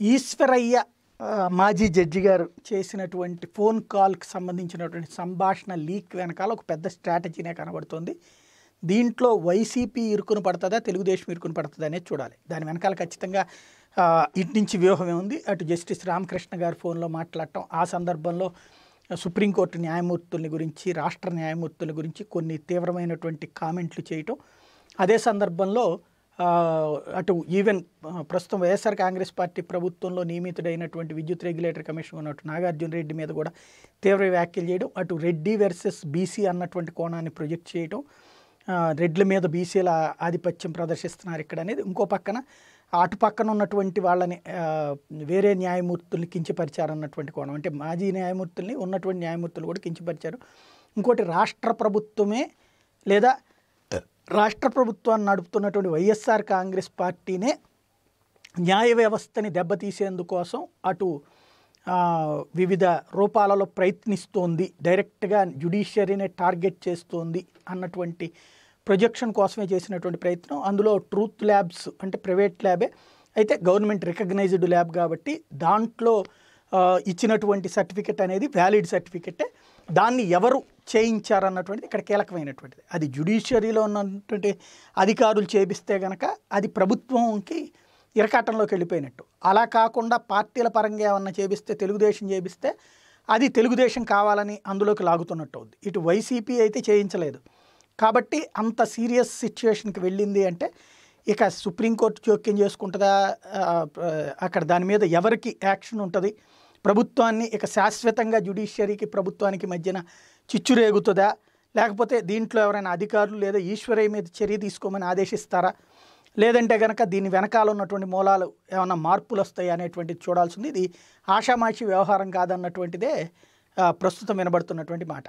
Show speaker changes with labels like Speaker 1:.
Speaker 1: ఈశ్వరయ్య మాజీ జడ్జి గారు చేసినటువంటి ఫోన్ కాల్కి సంబంధించినటువంటి సంభాషణ లీక్ వెనకాల ఒక పెద్ద స్ట్రాటజీనే కనబడుతుంది. దీంట్లో వైసీపీ ఇరుకును పడుతుందా తెలుగుదేశం ఇరుకును పడుతుందా అనేది చూడాలి. దాని వెనకాల ఖచ్చితంగా ఇటు నుంచి వ్యూహమే ఉంది. అటు జస్టిస్ రామకృష్ణ గారు ఫోన్లో మాట్లాడటం ఆ సందర్భంలో సుప్రీంకోర్టు న్యాయమూర్తుల్ని గురించి రాష్ట్ర న్యాయమూర్తుల గురించి కొన్ని తీవ్రమైనటువంటి కామెంట్లు చేయటం. అదే సందర్భంలో అటు ఈవెన్ ప్రస్తుతం వైఎస్ఆర్ కాంగ్రెస్ పార్టీ ప్రభుత్వంలో నియమితుడైనటువంటి విద్యుత్ రెగ్యులేటర్ కమిషన్ ఉన్నట్టు నాగార్జున రెడ్డి మీద కూడా తీవ్ర వ్యాఖ్యలు చేయడం అటు రెడ్డి వర్సెస్ బీసీ అన్నటువంటి కోణాన్ని ప్రొజెక్ట్ చేయడం రెడ్ల మీద బీసీల ఆధిపత్యం ప్రదర్శిస్తున్నారు ఇక్కడ అనేది. ఇంకో పక్కన అటు పక్కన ఉన్నటువంటి వాళ్ళని వేరే న్యాయమూర్తుల్ని కించపరిచారన్నటువంటి కోణం. అంటే మాజీ న్యాయమూర్తుల్ని ఉన్నటువంటి న్యాయమూర్తులు కూడా కించపరిచారు. ఇంకోటి రాష్ట్ర ప్రభుత్వమే లేదా రాష్ట్ర ప్రభుత్వాన్ని నడుపుతున్నటువంటి వైఎస్ఆర్ కాంగ్రెస్ పార్టీనే న్యాయ వ్యవస్థని దెబ్బతీసేందుకోసం అటు వివిధ రూపాలలో ప్రయత్నిస్తోంది. డైరెక్ట్గా జ్యుడిషియరీనే టార్గెట్ చేస్తోంది అన్నటువంటి ప్రొజెక్షన్ కోసమే చేసినటువంటి ప్రయత్నం. అందులో ట్రూత్ ల్యాబ్స్ అంటే ప్రైవేట్ ల్యాబే. అయితే గవర్నమెంట్ రికగ్నైజ్డ్ ల్యాబ్ కాబట్టి దాంట్లో ఇచ్చినటువంటి సర్టిఫికెట్ అనేది వ్యాలిడ్ సర్టిఫికెటే. దాన్ని ఎవరు చేయించారన్నటువంటిది ఇక్కడ కీలకమైనటువంటిది. అది జ్యుడిషియరీలో ఉన్నటువంటి అధికారులు చేపిస్తే గనక అది ప్రభుత్వంకి ఇరకాటంలోకి వెళ్ళిపోయినట్టు. అలా కాకుండా పార్టీల పరంగా ఏమన్నా చేపిస్తే తెలుగుదేశం చేపిస్తే అది తెలుగుదేశం కావాలని అందులోకి లాగుతున్నట్టు అవుద్ది. ఇటు వైసీపీ అయితే చేయించలేదు. కాబట్టి అంత సీరియస్ సిచ్యువేషన్కి వెళ్ళింది అంటే ఇక సుప్రీంకోర్టు జోక్యం చేసుకుంటుందా? అక్కడ దాని మీద ఎవరికి యాక్షన్ ఉంటుంది? ప్రభుత్వాన్ని ఇక శాశ్వతంగా జ్యుడిషియరీకి ప్రభుత్వానికి మధ్యన చిచ్చు రేగుతుందా లేకపోతే దీంట్లో ఎవరైనా అధికారులు లేదా ఈశ్వరయ్య మీద చర్య తీసుకోమని ఆదేశిస్తారా? లేదంటే కనుక దీని వెనకాల ఉన్నటువంటి మూలాలు ఏమైనా మార్పులు వస్తాయి అనేటువంటిది చూడాల్సింది. ఇది ఆషామాషి వ్యవహారం కాదన్నటువంటిదే ప్రస్తుతం వినబడుతున్నటువంటి మాట.